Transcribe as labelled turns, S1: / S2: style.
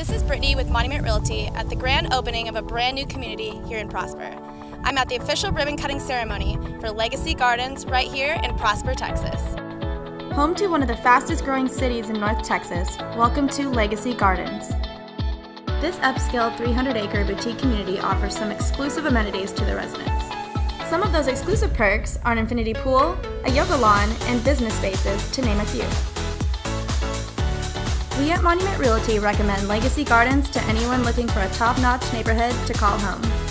S1: This is Brittany with Monument Realty at the grand opening of a brand new community here in Prosper. I'm at the official ribbon cutting ceremony for Legacy Gardens right here in Prosper, Texas.
S2: Home to one of the fastest growing cities in North Texas, welcome to Legacy Gardens. This upscale 300 acre boutique community offers some exclusive amenities to the residents. Some of those exclusive perks are an infinity pool, a yoga lawn, and business spaces, to name a few. We at Monument Realty recommend Legacy Gardens to anyone looking for a top notch neighborhood to call home.